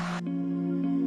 フッ。